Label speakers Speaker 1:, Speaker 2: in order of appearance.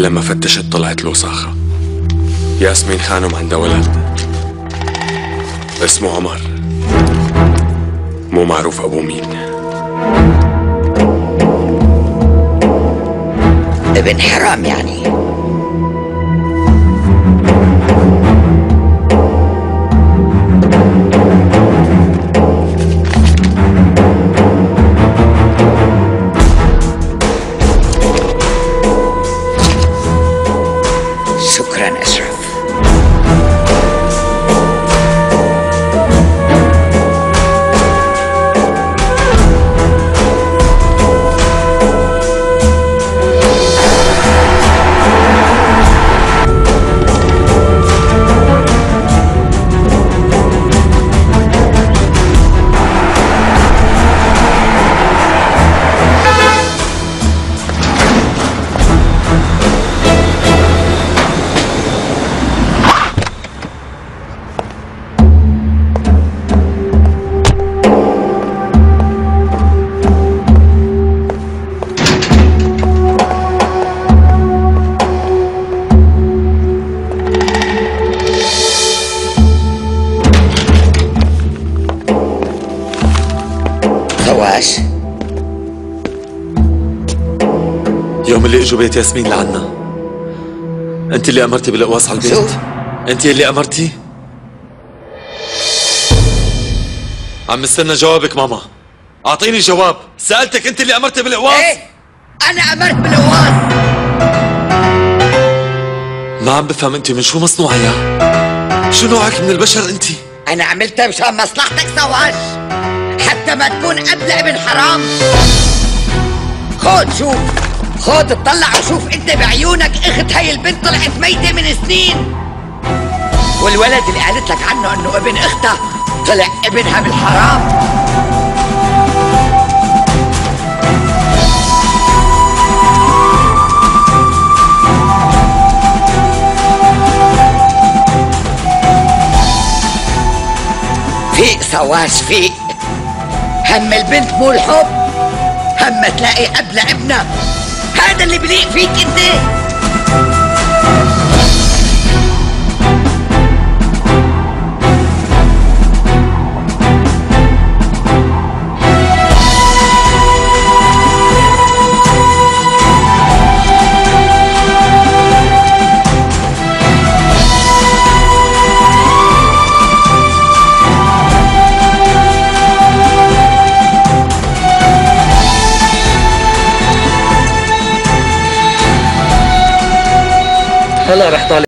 Speaker 1: لما فتشت طلعت الوساخة ياسمين خانم عندها ولد. اسمه عمر. مو معروف أبوه مين.
Speaker 2: ابن حرام يعني. خواش
Speaker 1: يوم اللي اجوا بيت ياسمين لعنا. انت اللي أمرتي بالقواص على البيت؟
Speaker 2: شو؟
Speaker 1: انت اللي أمرتي؟ عم استنى جوابك ماما. أعطيني جواب. سألتك انت اللي أمرتي بالقواص
Speaker 2: إيه أنا أمرت بالقواص
Speaker 1: ما عم بفهم انت من شو مصنوعة يا؟ شو نوعك من البشر انت؟
Speaker 2: أنا عملتها مشان مصلحتك سواش. ما تكون قبل ابن حرام. خود شوف. خود اطلع وشوف انت بعيونك اخت هاي البنت طلعت ميتة من سنين. والولد اللي قالت لك عنه انه ابن اختها طلع ابنها بالحرام. فيق سواش فيق هم البنت مو الحب. هم تلاقي قبل ابنها هذا اللي بليق فيك أنت.
Speaker 3: هلا رح طالع